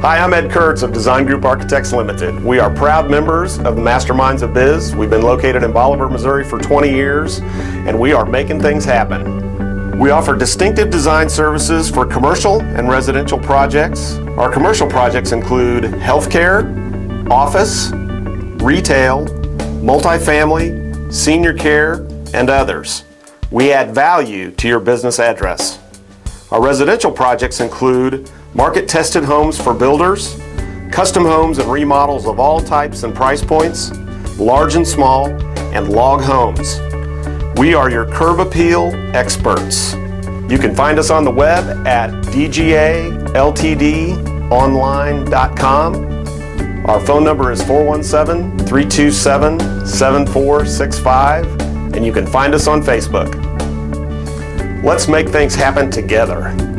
Hi, I'm Ed Kurtz of Design Group Architects Limited. We are proud members of the Masterminds of Biz. We've been located in Bolivar, Missouri for 20 years, and we are making things happen. We offer distinctive design services for commercial and residential projects. Our commercial projects include healthcare, office, retail, multifamily, senior care, and others. We add value to your business address. Our residential projects include market tested homes for builders, custom homes and remodels of all types and price points, large and small, and log homes. We are your curb appeal experts. You can find us on the web at dgaltdonline.com. Our phone number is 417 327 7465, and you can find us on Facebook. Let's make things happen together.